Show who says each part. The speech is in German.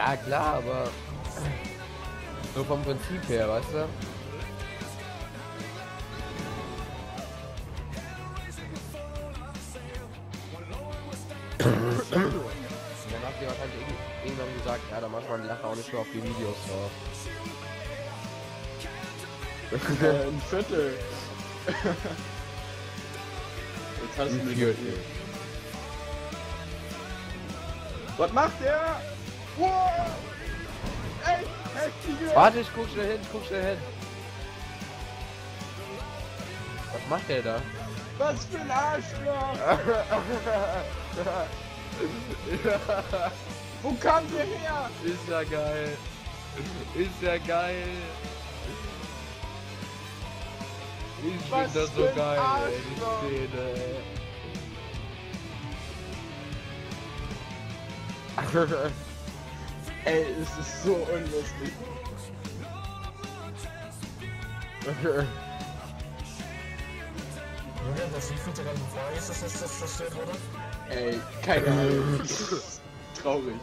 Speaker 1: Ja, klar, aber so vom Prinzip her, weißt du? Und dann habt ihr wahrscheinlich irgendwann gesagt, ja, da macht man Lacher auch nicht mehr auf die Videos drauf.
Speaker 2: Ein Viertel. Jetzt hast du
Speaker 1: Ein
Speaker 2: mich. Was macht der? Wow!
Speaker 1: Warte, ich guck schnell hin, ich guck schnell hin. Was macht der da?
Speaker 2: Was für ein Arschloch! Wo kam der her?
Speaker 1: Ist ja geil. Ist ja geil. Ich
Speaker 2: Was
Speaker 1: finde das so geil, ey, die Szene.
Speaker 2: Ey, es ist so unlustig.
Speaker 3: Julian, das wievielte Rennen vor ist, dass das das zerstört wurde?
Speaker 2: Ey, keine Ahnung. Traurig.